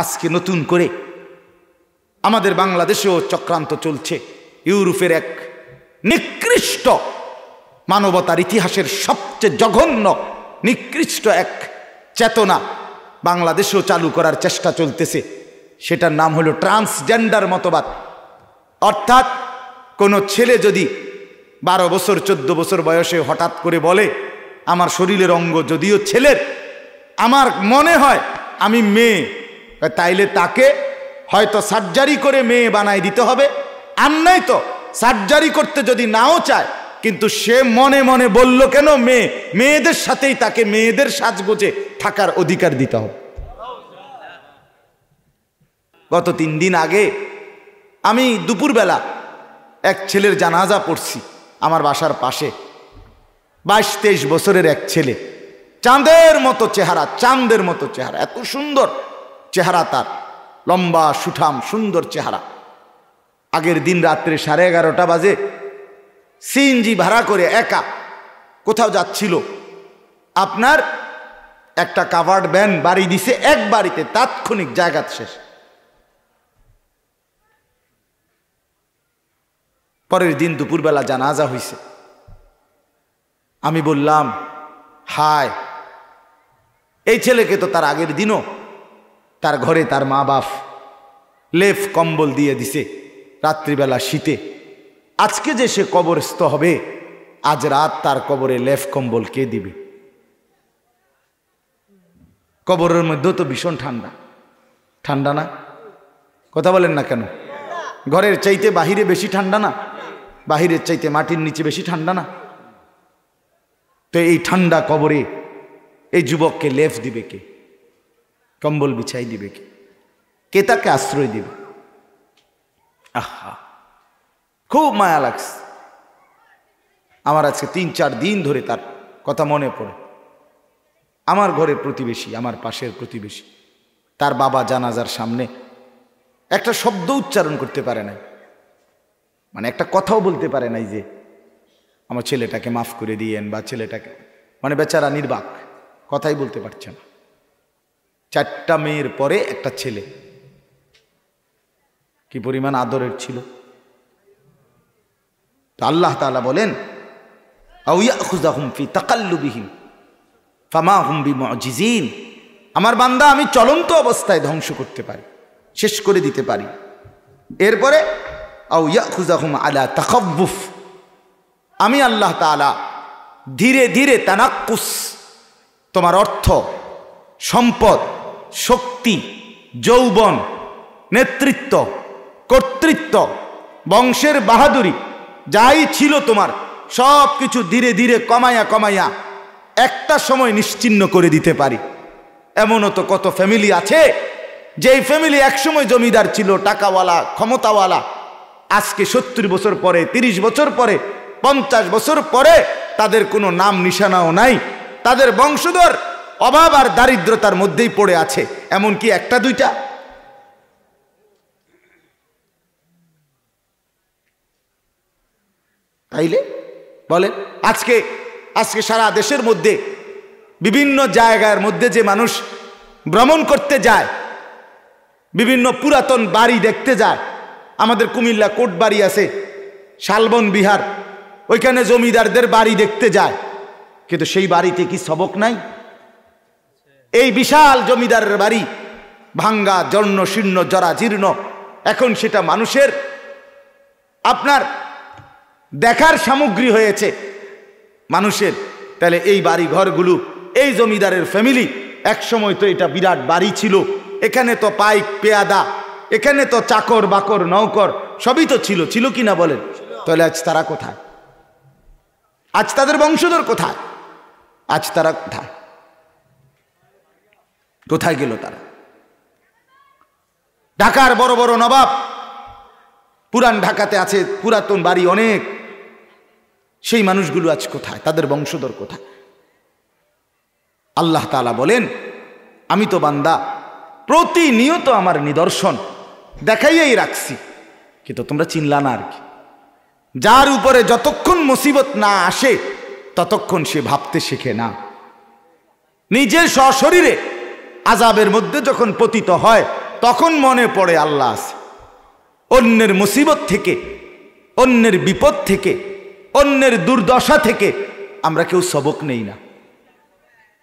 আজকে নতুন করে আমাদের বাংলাদেশেও চক্রান্ত চলছে। ইউরোপের এক নিকৃষ্ট মানবতার ইতিহাসের সবচেয়ে জঘন্য, নিকৃষ্ট এক চেতনা বাংলাদেশেও চালু করার চেষ্টা চলতেছে। সেটার নাম হলো ট্রান্সজেন্ডার মতবাদ। অর্থাৎ কোনো ছেলে যদি বারো বছর, চোদ্দ বছর বয়সে হঠাৎ করে বলে, আমার শরীরের অঙ্গ যদিও ছেলের, আমার মনে হয় আমি মেয়ে তাইলে তাকে হয়তো সার্জারি করে মেয়ে বানাই দিতে হবে। আর নাই তো সার্জারি করতে যদি নাও চায়, কিন্তু সে মনে মনে বলল কেন, মেয়ে, মেয়েদের সাথেই তাকে মেয়েদের সাজগোজে থাকার অধিকার দিতে হবে। গত তিন দিন আগে আমি দুপুরবেলা এক ছেলের জানাজা পড়ছি আমার বাসার পাশে। বাইশ তেইশ বছরের এক ছেলে। চাঁদের মতো চেহারা, চাঁদের মতো চেহারা, এত সুন্দর। চেহারা তার। লম্বা, সুঠাম, সুন্দর চেহারা। আগের দিন রাত্রে সাড়ে এগারোটা বাজে, সিএনজি ভাড়া করে একা কোথাও যাচ্ছিল। আপনার একটা কাভার্ড ভ্যান বাড়ি দিছে এক বাড়িতে, তাৎক্ষণিক জায়গা শেষ। পরের দিন দুপুরবেলা জানাজা হইছে। আমি বললাম, হায়, এই ছেলেকে তো তার আগের দিনও তার ঘরে তার মা বাপ লেফ কম্বল দিয়ে দিছে রাত্রিবেলা শীতে। আজকে যে সে কবরস্থ হবে, আজ রাত তার কবরে লেফ কম্বল কে দিবে? কবরের মধ্যেও তো ভীষণ ঠান্ডা। ঠান্ডা না? কথা বলেন না কেন? ঘরের চাইতে বাহিরে বেশি ঠান্ডা না? বাহিরের চাইতে মাটির নিচে বেশি ঠান্ডা না? তো এই ঠান্ডা কবরে এই যুবককে লেফ দিবে কে? কম্বল বিছাই দিবে কে? কে তাকে আশ্রয় দিবে? আহা, খুব মায়া লাগছে। আমার আজকে তিন, চার দিন ধরে তার কথা মনে পড়ে। আমার ঘরের প্রতিবেশী, আমার পাশের প্রতিবেশী, তার বাবা জানাজার সামনে একটা শব্দ উচ্চারণ করতে পারে নাই। মানে একটা কথাও বলতে পারে নাই যে, আমার ছেলেটাকে মাফ করে দিয়েন বা ছেলেটাকে মানে বেচারা নির্বাক, কথাই বলতে পারছে না। চারটা মেয়ের পরে একটা ছেলে। কি পরিমাণ আদরের ছিল। আল্লাহ তালা বলেন আমার বান্দা আমি চলন্ত অবস্থায় ধ্বংস করতে পারি, শেষ করে দিতে পারি। এরপরে আলা আমি আল্লাহ তালা ধীরে ধীরে তানাক্কুস, তোমার অর্থ, সম্পদ শক্তি, যৌবন, নেতৃত্ব, কর্তৃত্ব, বংশের বাহাদুরি, যাই ছিল তোমার, সব কিছু ধীরে ধীরে কমাইয়া কমাইয়া একটা সময় নিশ্চিন্ন করে দিতে পারি। এমনও তো কত ফ্যামিলি আছে, যেই ফ্যামিলি একসময় জমিদার ছিল, টাকাওয়ালা, ক্ষমতাওয়ালা। আজকে সত্তর বছর পরে ৩০ বছর পরে, পঞ্চাশ বছর পরে তাদের কোনো নাম নিশানাও নাই। তাদের বংশধর অভাব আর দারিদ্রতার মধ্যেই পড়ে আছে এমন কি একটা দুইটা। তাইলে বলে আজকে আজকে সারা দেশের মধ্যে, বিভিন্ন জায়গার মধ্যে যে মানুষ ভ্রমণ করতে যায়, বিভিন্ন পুরাতন বাড়ি দেখতে যায়, আমাদের কুমিল্লা কোট বাড়ি আছে, শালবন বিহার, ওইখানে জমিদারদের বাড়ি দেখতে যায়, কিন্তু সেই বাড়িতে কি সবক নাই? এই বিশাল জমিদারের বাড়ি, ভাঙ্গা, জর্ণ, শীর্ণ, জরা, জীর্ণ, এখন সেটা মানুষের। আপনার দেখার সামগ্রী হয়েছে মানুষের। তাহলে এই বাড়ি ঘরগুলো এই জমিদারের ফ্যামিলি এক সময় তো এটা বিরাট বাড়ি ছিল। এখানে তো পাইক, পেয়াদা, এখানে তো চাকর, বাকর, নৌকর, সবই তো ছিল। ছিল কি না বলেন? তাহলে আজ তারা কোথায়? আজ তাদের বংশধর কোথায়? আজ তারা কোথায়? কোথায় গেল তারা? ঢাকার বড় বড় নবাব, পুরান ঢাকাতে আছে পুরাতন বাড়ি অনেক। সেই মানুষগুলো আজ কোথায়? তাদের বংশধর কোথায়? আল্লাহ তালা বলেন, আমি তো বান্দা, প্রতিনিয়ত আমার নিদর্শন দেখাইয়াই রাখছি। কিন্তু তোমরা চিনলা না আর কি। যার উপরে যতক্ষণ মুসিবত না আসে, ততক্ষণ সে ভাবতে শেখে না। নিজের সশরীরে আজাবের মধ্যে যখন পতিত হয়, তখন মনে পড়ে আল্লাহ আছে। অন্যের মুসিবত থেকে, অন্যের বিপদ থেকে, অন্যের দুর্দশা থেকে আমরা কেউ সবক নেই না।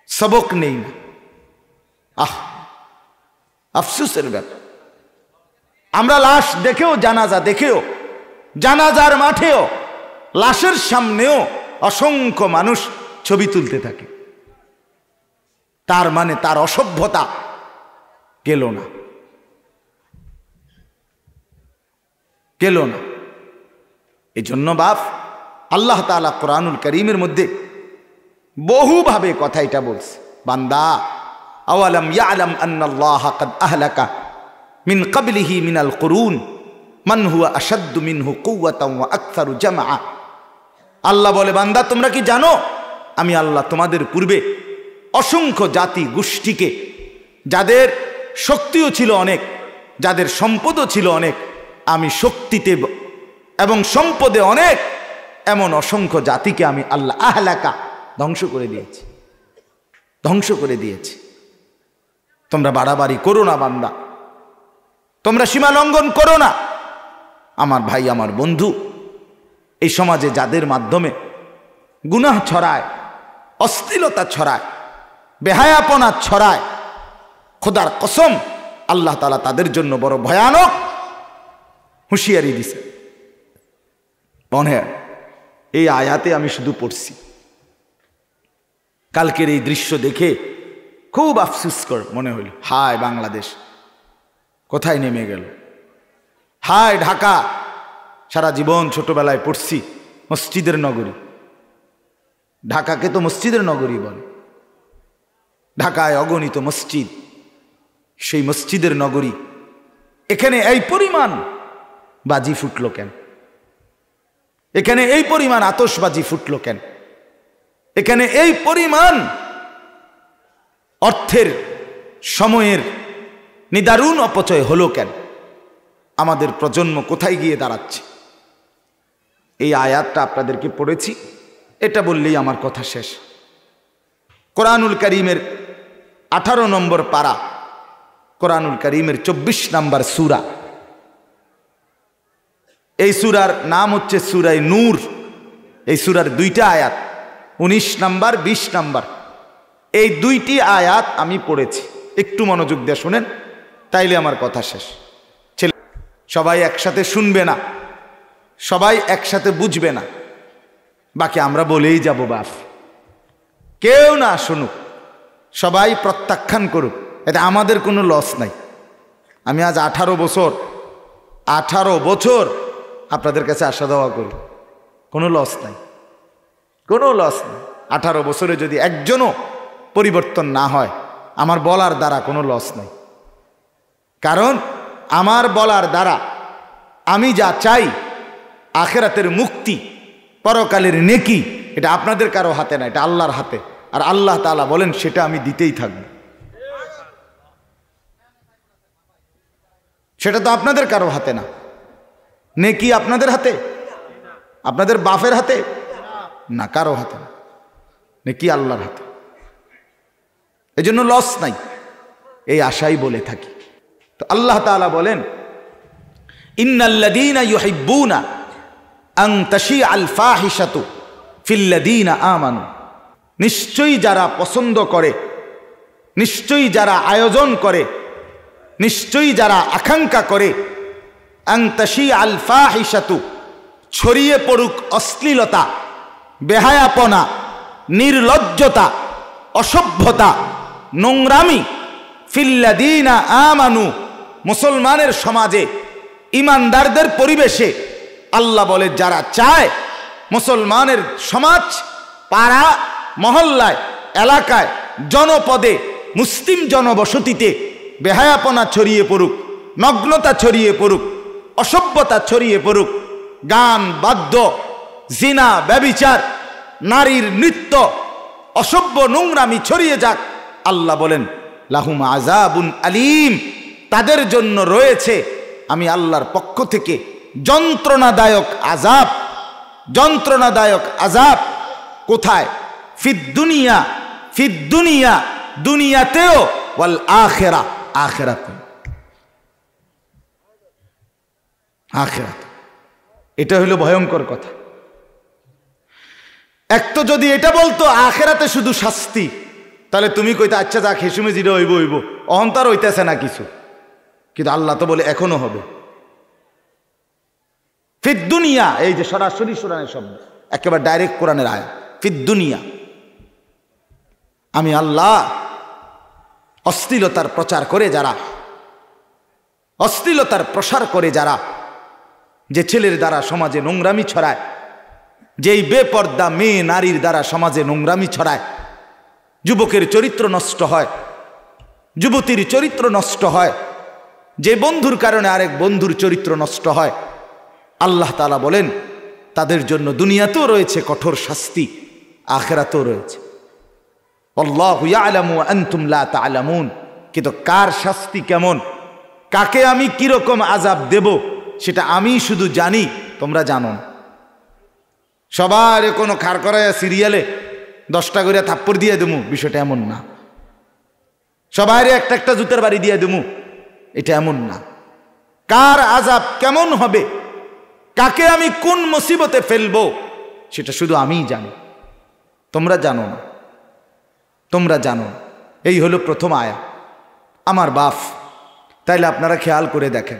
সবক নেই না। আহ, আফসুসের ব্যাপার। আমরা লাশ দেখেও, জানাজা দেখেও, জানাজার মাঠেও, লাশের সামনেও অসংখ্য মানুষ ছবি তুলতে থাকে। তার মানে তার অসভ্যতা গেল না। গেল না। এই জন্য বাপ, আল্লাহ তালা কোরআনুল করিমের মধ্যে বহুভাবে কথা এটা বলছে। বান্দা, আওয়ালাম ইয়ালাম আন্নাল্লাহ কাদ আহলাকা মিন কাবলিহি মিনাল করুন, মান হুয়া আসাদ্দু মিনহু কৌয়াতাম ওয়া আকসারু জামা আল্লাহ বলে, বান্দা, তোমরা কি জানো? আমি আল্লাহ তোমাদের পূর্বে অসংখ্য জাতি গোষ্ঠীকে, যাদের শক্তিও ছিল অনেক, যাদের সম্পদও ছিল অনেক, আমি শক্তিতে এবং সম্পদে অনেক, এমন অসংখ্য জাতিকে আমি আল্লাহ আহলাকা ধ্বংস করে দিয়েছি। ধ্বংস করে দিয়েছি। তোমরা বাড়াবাড়ি করো না, বান্দা। তোমরা সীমা লঙ্ঘন করো না। আমার ভাই, আমার বন্ধু, এই সমাজে যাদের মাধ্যমে গুনাহ ছড়ায়, অশ্লীলতা ছড়ায় বেহায়াপনা ছড়ায়। খোদার কসম, আল্লাহ তালা তাদের জন্য বড় ভয়ানক হুঁশিয়ারি দিছে। মনে এই আয়াতে আমি শুধু পড়ছি। কালকের এই দৃশ্য দেখে খুব আফসুস কর, মনে হইল, হায় বাংলাদেশ, কোথায় নেমে গেল? হায় ঢাকা, সারা জীবন ছোটবেলায় পড়ছি মসজিদের নগরী। ঢাকাকে তো মসজিদের নগরী বলে। ঢাকায় অগণিত মসজিদ। সেই মসজিদের নগরী। এখানে এই পরিমাণ বাজি ফুটলো কেন? এখানে এই পরিমাণ আতসবাজি ফুটলো কেন? এখানে এই পরিমাণ অর্থের সময়ের নিদারুণ অপচয় হলো কেন? আমাদের প্রজন্ম কোথায় গিয়ে দাঁড়াচ্ছে? এই আয়াতটা আপনাদেরকে পড়েছি। এটা বললেই আমার কথা শেষ। কোরআনুল করিমের আঠারো নম্বর পাড়া কোরআনুল করিমের চব্বিশ নম্বর সুরা। এই সুরার নাম হচ্ছে সুরাই নূর। এই সুরার দুইটা আয়াত ১৯ নাম্বার ২০ নাম্বার। এই দুইটি আয়াত আমি পড়েছি। একটু মনোযোগ দিয়ে শুনেন, তাইলে আমার কথা শেষ। ছেলে সবাই একসাথে শুনবে না। সবাই একসাথে বুঝবে না। বাকি আমরা বলেই যাব বাপ কেউ না শুনুক। সবাই প্রত্যাখ্যান করুক। এতে আমাদের কোনো লস নাই। আমি আজ আঠারো বছর আঠারো বছর আপনাদের কাছে আসা দেওয়া করি। কোনো লস নাই। কোনো লস নেই। আঠারো বছরে যদি একজনও পরিবর্তন না হয়, আমার বলার দ্বারা কোনো লস নেই। কারণ আমার বলার দ্বারা আমি যা চাই, আখেরাতের মুক্তি, পরকালের নেকি, এটা আপনাদের কারও হাতে না, এটা আল্লাহর হাতে। আর আল্লাহ তালা বলেন, সেটা আমি দিতেই থাকব। সেটা তো আপনাদের কারও হাতে না। নেকি আপনাদের হাতে? আপনাদের বাপের হাতে? না, কারও হাতে না। নেকি আল্লাহর হাতে। এই জন্য লস নাই। এই আশাই বলে থাকি। তো আল্লাহ তালা বলেন ইন্নাল্লাদিনা ইউহিব্বুনা আং তাশি আল ফাহিশাতু ফিল্লাদিনা আমানু। নিশ্চয়ই যারা পছন্দ করে, নিশ্চয়ই যারা আয়োজন করে, নিশ্চয়ই যারা আকাঙ্ক্ষা করে আংতাসি আলফা হিসাতু ছড়িয়ে পড়ুক অশ্লীলতা, বেহায়াপনা, নির্লজ্জতা, অসভ্যতা, নোংরামি, ফিল্লাদিনা আমানু, মুসলমানের সমাজে, ইমানদারদের পরিবেশে, আল্লাহ বলে, যারা চায়, মুসলমানের সমাজ পাড়া মহল্লায়, এলাকায়, জনপদে, মুসলিম জনবসতিতে বেহায়াপনা ছড়িয়ে পড়ুক, নগ্নতা ছড়িয়ে পড়ুক, অসভ্যতা ছড়িয়ে পড়ুক, গান, বাদ্য, জিনা, ব্যবিচার, নারীর নৃত্য, অসভ্য নোংরামি ছড়িয়ে যাক, আল্লাহ বলেন, লাহুম আজাবুন আলিম, তাদের জন্য রয়েছে, আমি আল্লাহর পক্ষ থেকে যন্ত্রণাদায়ক আজাব যন্ত্রণাদায়ক আজাব কোথায়? ফিদ দুনিয়া ফিদ দুনিয়া, দুনিয়াতেও, ওয়াল আখেরা, আখেরাতে। আখেরাত। এটা হইল ভয়ঙ্কর কথা। এক তো যদি এটা বলতো, আখেরাতে শুধু শাস্তি, তাহলে তুমি কইতে আচ্ছা যা খেসুমে জিরে হইব হইব। অহংকার হইতেছে না কিছু। কিন্তু আল্লাহ তো বলে, এখনও হবে। ফির দুনিয়া, এই যে সরাসরি সুরানের শব্দ, একেবারে ডাইরেক্ট কোরআনের আয় ফির দুনিয়া। আমি আল্লাহ অশ্লীলতার প্রচার করে যারা, অশ্লীলতার প্রসার করে যারা, যে ছেলের দ্বারা সমাজে নোংরামি ছড়ায়, যেই বেপর্দা মেয়ে নারীর দ্বারা সমাজে নোংরামি ছড়ায়, যুবকের চরিত্র নষ্ট হয়, যুবতীর চরিত্র নষ্ট হয়, যে বন্ধুর কারণে আরেক বন্ধুর চরিত্র নষ্ট হয়, আল্লাহ তালা বলেন, তাদের জন্য দুনিয়াতেও রয়েছে কঠোর শাস্তি, আখেরাতেও রয়েছে। আলামুন কিন্তু কার শাস্তি কেমন? কাকে আমি কীরকম আজাব দেব, সেটা আমি শুধু জানি, তোমরা জানো সবার কোনো খার করায় সিরিয়ালে দশটা করে থাপ্পড় দিয়ে দেবো, বিষয়টা এমন না। সবাই একটা একটা জুতের বাড়ি দিয়ে দেবো, এটা এমন না। কার আজাব কেমন হবে? কাকে আমি কোন মুসিবতে ফেলব, সেটা শুধু আমিই জানি। তোমরা জানো না। তোমরা জানো, এই হলো প্রথম আয়া আমার বাফ তাইলে আপনারা খেয়াল করে দেখেন।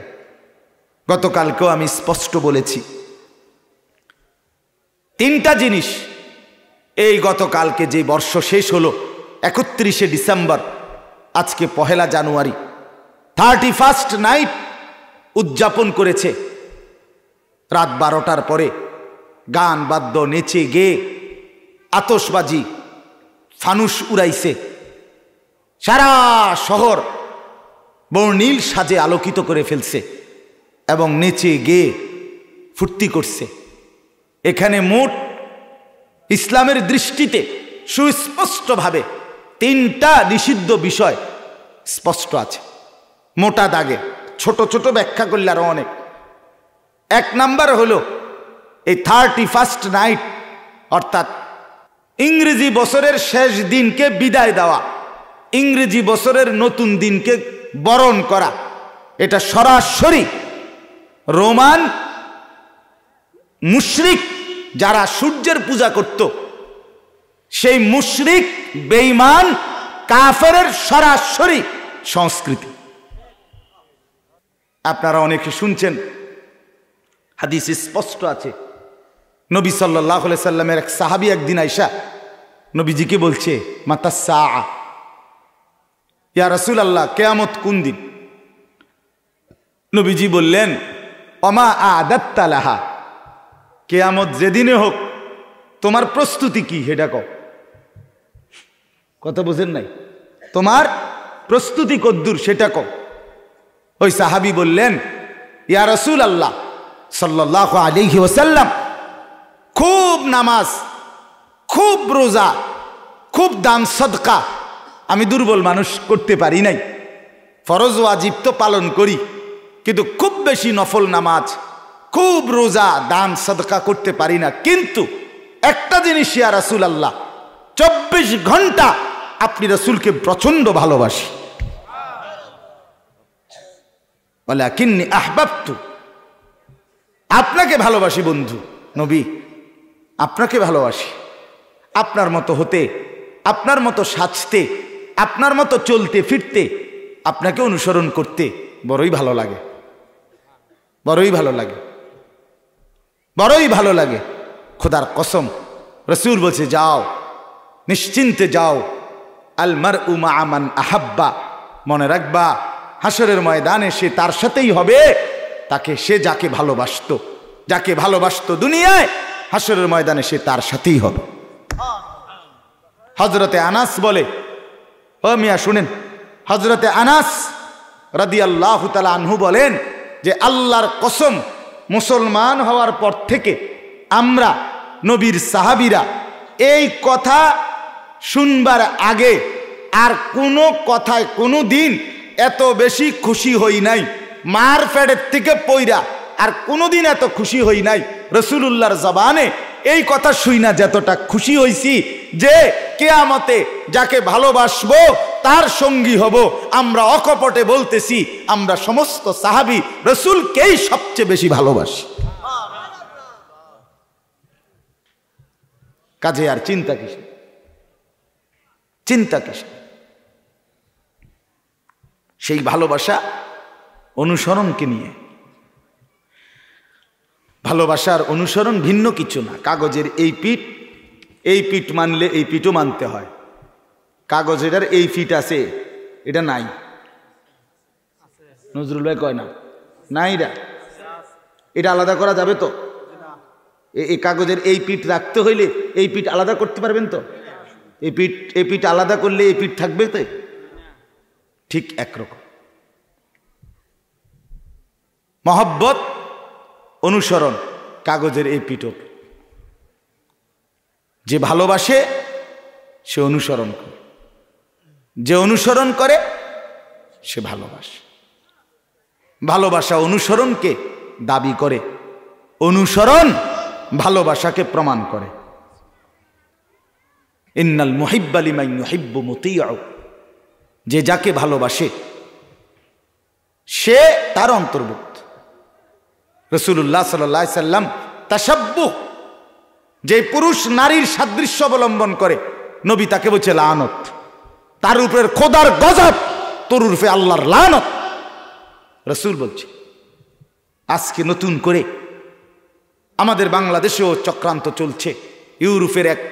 গতকালকেও আমি স্পষ্ট বলেছি। তিনটা জিনিস এই গতকালকে যে বর্ষ শেষ হলো, একত্রিশে ডিসেম্বর, আজকে পহেলা জানুয়ারি। থার্টি ফার্স্ট নাইট উদযাপন করেছে। রাত বারোটার পরে গান বাদ্য নেচে গে আতসবাজি ফানুস উড়াইছে। সারা শহর বর্ণিল সাজে আলোকিত করে ফেলছে এবং নেচে গে ফুর্তি করছে। এখানে মোট ইসলামের দৃষ্টিতে সুস্পষ্টভাবে তিনটা নিষিদ্ধ বিষয় স্পষ্ট আছে। মোটা দাগে, ছোট ছোট ব্যাখ্যা করলে আরও অনেক। এক নাম্বার হলো এই থার্টি ফার্স্ট নাইট অর্থাৎ ইংরেজি বছরের শেষ দিনকে বিদায় দেওয়া, ইংরেজি বছরের নতুন দিনকে বরণ করা, এটা সরাসরি রোমান মুশরিক যারা সূর্যের পূজা করত, সেই মুশরিক বেইমান কাফের সরাসরি সংস্কৃতি। আপনারা অনেকে শুনছেন, হাদিস স্পষ্ট আছে নবী সাল্লাহ সাল্লামের এক সাহাবি একদিন আইসা, নবীজিকে বলছে, মাতা সা ইয়া রসুল আল্লাহ কেয়ামত কোন দিন? নবীজি বললেন, অমা আদাত্তালাহা কেয়ামত যেদিনে হোক, তোমার প্রস্তুতি কি হেটা কও? কথা বোঝেন নাই। তোমার প্রস্তুতি কদ্দুর সেটা কও? ওই সাহাবি বললেন, ইয়া রসুল আল্লাহ সাল্লাহ আলিহি ওসাল্লাম খুব নামাজ, খুব রোজা, খুব দান সদকা আমি দুর্বল মানুষ করতে পারি নাই। ফরজ ওয়াজিব তো পালন করি, কিন্তু খুব বেশি নফল নামাজ, খুব রোজা, দান সদকা করতে পারি না। কিন্তু একটা জিনিস, ইয়া রাসুল আল্লাহ চব্বিশ ঘণ্টা আপনি রাসুলকে প্রচণ্ড ভালোবাসি। বলে কিন্নি আহবাবতু, আপনাকে ভালোবাসি বন্ধু, নবী। আপনাকে ভালোবাসি। আপনার মতো হতে, আপনার মতো সাজতে, আপনার মতো চলতে, ফিরতে, আপনাকে অনুসরণ করতে বড়ই ভালো লাগে। বড়ই ভালো লাগে। বড়ই ভালো লাগে। খোদার কসম, রসুল বলছে, যাও, নিশ্চিন্তে যাও। আলমার উমা আমান আহাব্বা, মনে রাখবা হাসরের ময়দানে সে তার সাথেই হবে। তাকে সে যাকে ভালোবাসত যাকে ভালোবাসত দুনিয়ায় হাসরের ময়দানে সে তার সাথেই হবে। হজরতে আনাস বলে, ও মিয়া, শুনেন। হজরতে আনাস রাদি আল্লাহ আনহু বলেন যে, আল্লাহর কসম, মুসলমান হওয়ার পর থেকে আমরা নবীর সাহাবিরা এই কথা শুনবার আগে আর কোনো কথায় কোনো দিন এত বেশি খুশি হই নাই। মার ফেডের থেকে পইরা আর কোনোদিন এত খুশি হই নাই। রসুল্লাহর জবানে এই কথা শুই না যতটা খুশি হইছি যে কেয়ামতে যাকে ভালোবাসবো, তার সঙ্গী হব। আমরা অকপটে বলতেছি, আমরা সমস্ত সাহাবি রসুলকেই সবচেয়ে বেশি ভালোবাসি। কাজে আর চিন্তা কিস চিন্তা কিস সেই ভালোবাসা অনুসরণকে নিয়ে। ভালোবাসার অনুসরণ ভিন্ন কিছু না। কাগজের এই পিঠ এই পিঠ মানলে এই পিঠও মানতে হয়। কাগজের এই ফিট আছে, এটা নাই। নজরুল ভাই কয় না? নাই এটা এটা আলাদা করা যাবে তো? এই কাগজের এই পিঠ রাখতে হইলে এই পিঠ আলাদা করতে পারবেন তো? এই পিঠ এই পিঠ আলাদা করলে এই পিঠ থাকবে তো? ঠিক একরকম। মহব্বত অনুসরণ কাগজের এই পিঠ যে ভালোবাসে, সে অনুসরণ করে। যে অনুসরণ করে, সে ভালোবাসে। ভালোবাসা অনুসরণকে দাবি করে। অনুসরণ ভালোবাসাকে প্রমাণ করে। ইন্নাল মুহিব্বালিমাই মুহিব্বু মতিয়াও যে যাকে ভালোবাসে, সে তার অন্তর্ভুক্ত। রসুল্লাহ সাল্লাহ সাল্লাম তাসাব্বু যে পুরুষ নারীর সাদৃশ্য অবলম্বন করে, নবী তাকে বলছে লানত। তার উপরের খোদার গজব, তোর উর্ফে আল্লাহর লানত। রসুল বলছে, আজকে নতুন করে আমাদের বাংলাদেশেও চক্রান্ত চলছে। ইউরোপের এক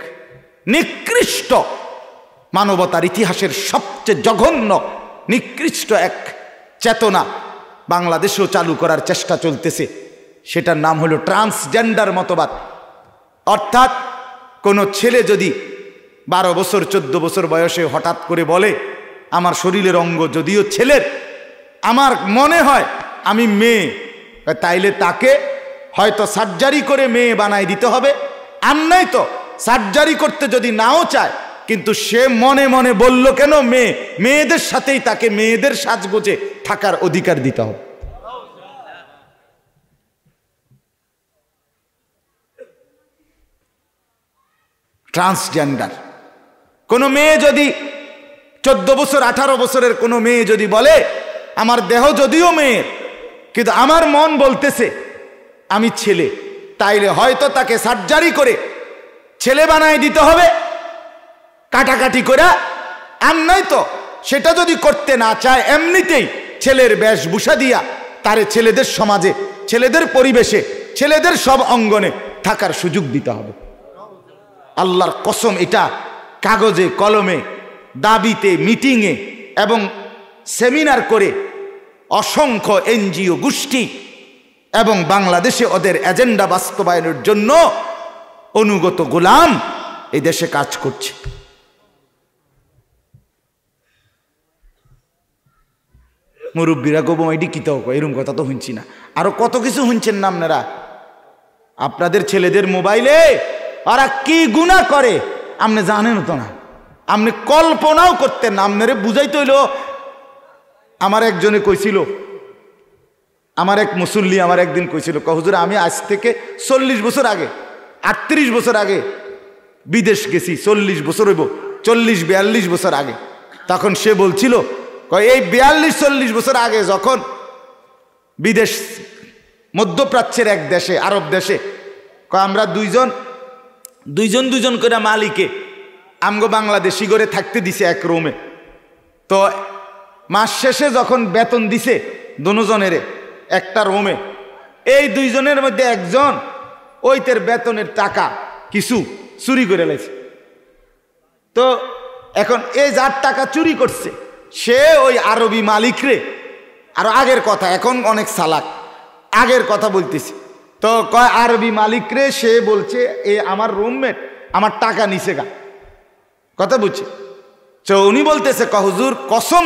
নিকৃষ্ট মানবতার ইতিহাসের সবচেয়ে জঘন্য, নিকৃষ্ট এক চেতনা বাংলাদেশেও চালু করার চেষ্টা চলতেছে। সেটার নাম হলো ট্রান্সজেন্ডার মতবাদ। অর্থাৎ কোনো ছেলে যদি বারো বছর, চোদ্দ বছর বয়সে হঠাৎ করে বলে, আমার শরীরের অঙ্গ যদিও ছেলের, আমার মনে হয় আমি মেয়ে। তাইলে তাকে হয়তো সার্জারি করে মেয়ে বানাই দিতে হবে। আর নাই তো সার্জারি করতে যদি নাও চায়, কিন্তু সে মনে মনে বলল কেন মেয়ে? মেয়েদের সাথেই তাকে মেয়েদের সাজগোজে থাকার অধিকার দিতে হবে। ট্রান্সজেন্ডার কোনো মেয়ে যদি চোদ্দ বছর, আঠারো বছরের কোনো মেয়ে যদি বলে, আমার দেহ যদিও মেয়ের, কিন্তু আমার মন বলতেছে, আমি ছেলে, তাইলে হয়তো তাকে সার্জারি করে ছেলে বানায় দিতে হবে। কাটাকাটি করে আর নয় তো, সেটা যদি করতে না চায়, এমনিতেই ছেলের বেশভূষা দিয়া তারে ছেলেদের সমাজে, ছেলেদের পরিবেশে, ছেলেদের সব অঙ্গনে থাকার সুযোগ দিতে হবে। আল্লাহর কসম, এটা কাগজে, কলমে, দাবিতে, মিটিংয়ে এবং সেমিনার করে অসংখ্য এনজিও গোষ্ঠী এবং বাংলাদেশে ওদের এজেন্ডা বাস্তবায়নের জন্য অনুগত গোলাম এই দেশে কাজ করছে। মুরব্বীরা গোবম এটি এরকম কথা তো শুনছি না। আরও কত কিছু শুনছেন না আপনারা? আপনাদের ছেলেদের মোবাইলে ওরা কি গুণা করে? আপনি জানেন তো না। আপনি কল্পনাও করতেন না। আপনারে বুঝাইতে হইল, আমার একজনে কইছিল, আমার এক মুসল্লি আমার একদিন কইছিল কহজুর আমি আজ থেকে চল্লিশ বছর আগে, আটত্রিশ বছর আগে বিদেশ গেছি, চল্লিশ বছর হইব, চল্লিশ, বিয়াল্লিশ বছর আগে। তখন সে বলছিল এই বিয়াল্লিশ, চল্লিশ বছর আগে যখন বিদেশ মধ্যপ্রাচ্যের এক দেশে, আরব দেশে আমরা দুইজন দুইজন দুজন করে মালিকে। আমগো বাংলাদেশি করে থাকতে দিছে এক রুমে। তো মাস শেষে যখন বেতন দিছে দুজনের একটা রুমে, এই দুইজনের মধ্যে একজন ওইতের বেতনের টাকা কিছু চুরি করে লেছে তো এখন এই যার টাকা চুরি করছে, সে ওই আরবি মালিকরে। আর আগের কথা, এখন অনেক সালাক। আগের কথা বলতেছি। তো কয়, আরবি মালিকরে সে বলছে, এ আমার রুমমেট আমার টাকা নিছে গা। কথা বুঝছে? তো উনি বলতেছে কহজুর কসম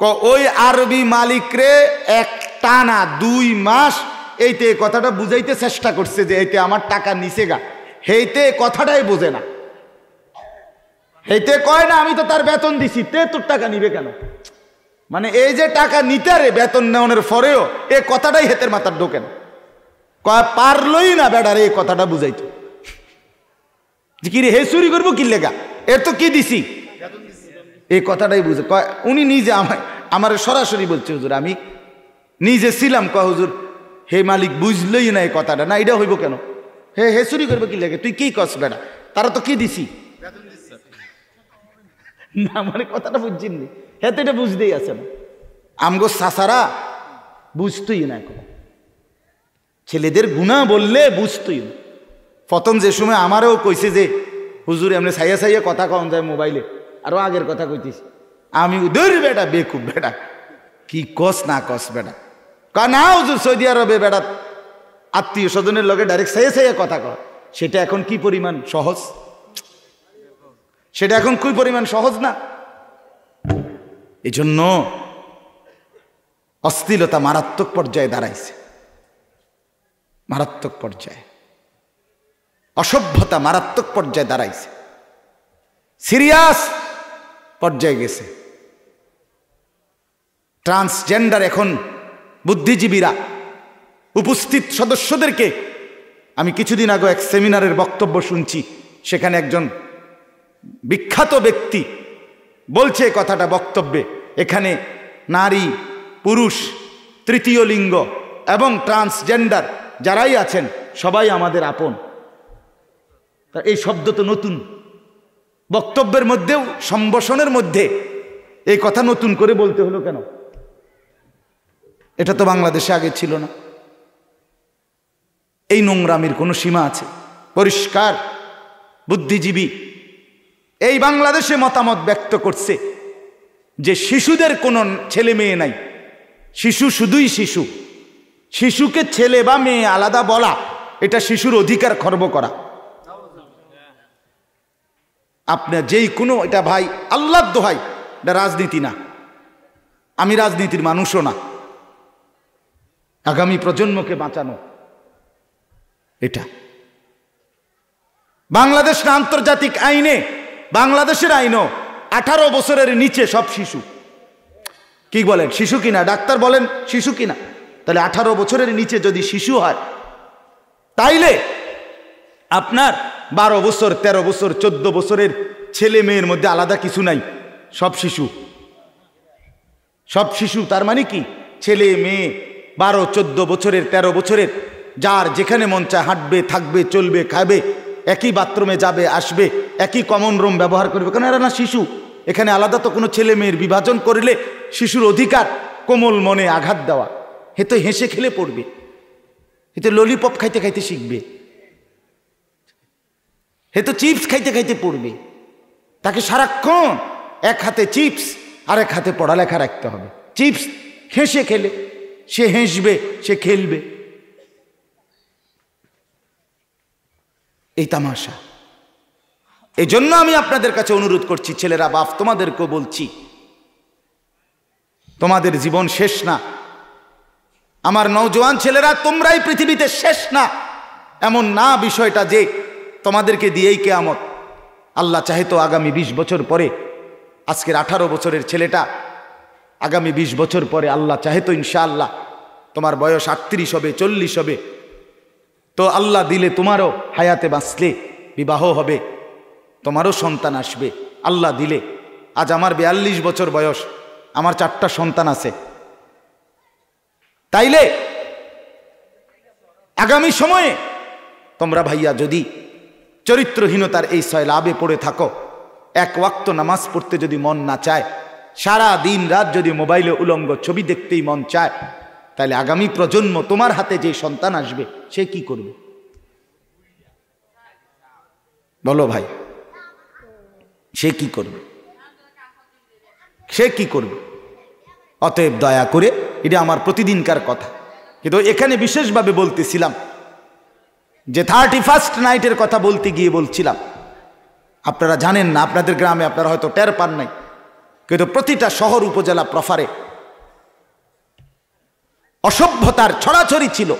ক ওই আরবি মালিকরে এক টানা দুই মাস এইতে কথাটা বুঝাইতে চেষ্টা করছে যে এইতে আমার টাকা নিছে গা। হেইতে কথাটাই বোঝে না। হেইতে কয় না, আমি তো তার বেতন দিছি, তে তোর টাকা নিবে কেন? মানে এই যে টাকা নিতে রে বেতন নেওয়ানোর পরেও এ কথাটাই হেতের মাথার ঢোকে না। কয়, পারলই না বেড়ারে এই কথাটা বুঝাইতো। যে কি রে হে চুরি করব কি লেগা? এর তো কি দিছি? এই কথাটাই বুঝে কয়, উনি নিজে আমার আমার সরাসরি বলছে, হুজুর, আমি নিজে ছিলাম, কয়, হুজুর, হে মালিক, বুঝলই না এই কথাটা। না এটা হইব কেন? হে হে চুরি করবে কি লাগে? তুই কি কস বেড়া তারা তো কি দিছি? না মানে কথাটা বুঝছেন হ্যাঁ তো এটা বুঝতেই আছে না। আমগো সাসারা বুঝতই না এখন। ছেলেদের গুণা বললে বুঝতই। প্রথম যে সময় আমারও কইছে যে, হুজুর, এমনি সাইয়া সাইয়া কথা কম যায় মোবাইলে। আরও আগের কথা কইতিস। আমি উদর বেটা, বেকুব বেটা। কি কস না কস বেটা। কা না হুজুর, সৌদি আরবে বেটা, আত্মীয় স্বজনের লগে ডাইরেক্ট সাইয়া সাইয়া কথা কর সেটা এখন কি পরিমাণ সহজ? সেটা এখন কি পরিমাণ সহজ না? এই জন্য অশ্লীলতা মারাত্মক পর্যায়ে দাঁড়াইছে। মারাত্মক পর্যায়ে। অসভ্যতা মারাত্মক পর্যায়ে দাঁড়াইছে। সিরিয়াস পর্যায়ে গেছে। ট্রান্সজেন্ডার এখন বুদ্ধিজীবীরা, উপস্থিত সদস্যদেরকে আমি কিছুদিন আগে এক সেমিনারের বক্তব্য শুনছি, সেখানে একজন বিখ্যাত ব্যক্তি বলছে কথাটা বক্তব্যে, এখানে নারী, পুরুষ, তৃতীয় লিঙ্গ এবং ট্রান্সজেন্ডার যারাই আছেন, সবাই আমাদের আপন। তা এই শব্দ তো নতুন। বক্তব্যের মধ্যেও, সম্ভাষণের মধ্যে এই কথা নতুন করে বলতে হলো কেন? এটা তো বাংলাদেশে আগে ছিল না। এই নোংরামির কোনো সীমা আছে? পরিষ্কার, বুদ্ধিজীবী। এই বাংলাদেশে মতামত ব্যক্ত করছে যে শিশুদের কোনো ছেলে মেয়ে নাই। শিশু শুধুই শিশু। শিশুকে ছেলে বা মেয়ে আলাদা বলা, এটা শিশুর অধিকার খর্ব করা। আপনার যেই কোনো, এটা ভাই আল্লাহ দোহাই, এটা রাজনীতি না। আমি রাজনীতির মানুষও না। আগামী প্রজন্মকে বাঁচানো, এটা। বাংলাদেশ না আন্তর্জাতিক আইনে, বাংলাদেশের আইনও আঠারো বছরের নিচে সব শিশু। কি বলেন, শিশু কিনা? ডাক্তার বলেন, শিশু কিনা? তাহলে আঠারো বছরের নিচে যদি শিশু হয়, তাইলে আপনার বারো বছর ১৩ বছর, চোদ্দ বছরের ছেলে মেয়ের মধ্যে আলাদা কিছু নাই, সব শিশু। সব শিশু, তার মানে কি? ছেলে, মেয়ে, বারো, চোদ্দ বছরের ১৩ বছরের, যার যেখানে মন চায় হাঁটবে, থাকবে, চলবে, খাবে, একই বাথরুমে যাবে, আসবে, একই কমন রুম ব্যবহার করবে কারণ এরা না শিশু? এখানে আলাদা তো কোনো ছেলে মেয়ের বিভাজন করলে শিশুর অধিকার কোমল মনে আঘাত দেওয়া। হে তো হেসে খেলে পড়বে, হে তো ললিপপ খাইতে খাইতে শিখবে, হে তো চিপস খাইতে খাইতে পড়বে, তাকে সারাক্ষণ এক হাতে চিপস আর এক হাতে পড়ালেখা রাখতে হবে। চিপস হেসে খেলে, সে হেসবে, সে খেলবে। এই তামাশা। এই জন্য আমি আপনাদের কাছে অনুরোধ করছি, ছেলেরা, বাপ, তোমাদেরকেও বলছি, তোমাদের জীবন শেষ না। আমার নৌজওয়ান ছেলেরা, তোমরাই পৃথিবীতে শেষ না। এমন না বিষয়টা যে তোমাদেরকে দিয়েই কেয়ামত। আল্লাহ চাহে তো আগামী ২০ বছর পরে, আজকের আঠারো বছরের ছেলেটা, আগামী ২০ বছর পরে আল্লাহ চাহে তো ইনশাআল্লাহ তোমার বয়স আটত্রিশ হবে, চল্লিশ হবে। তো আল্লাহ দিলে তোমারও হায়াতে বাঁচলে, বিবাহ হবে, তোমারও সন্তান আসবে। আল্লাহ দিলে, আজ আমার বিয়াল্লিশ বছর বয়স, আমার চারটা সন্তান আছে। তাইলে আগামী সময়ে তোমরা ভাইয়া যদি চরিত্রহীনতার এই লাভে পড়ে থাকো, এক ওয়াক্ত নামাজ পড়তে যদি মন না চায়, সারা দিন রাত যদি মোবাইলে উলঙ্গ ছবি দেখতেই মন চায় তাহলে আগামী প্রজন্ম তোমার হাতে যে সন্তান আসবে, সে কি করবে? বলো ভাই, সে কি করবে? সে কি করবে? অতএব দয়া করে এটা আমার প্রতিদিনকার কথা। কিন্তু এখানে বিশেষভাবে বলতেছিলাম যে থার্টি ফার্স্ট নাইটের কথা বলতে গিয়ে বলছিলাম। আপনারা জানেন না, আপনাদের গ্রামে আপনারা হয়তো টের পান নাই, কিন্তু প্রতিটা শহর উপজেলা প্রফারে অসভ্যতার ছড়াছড়ি ছিল।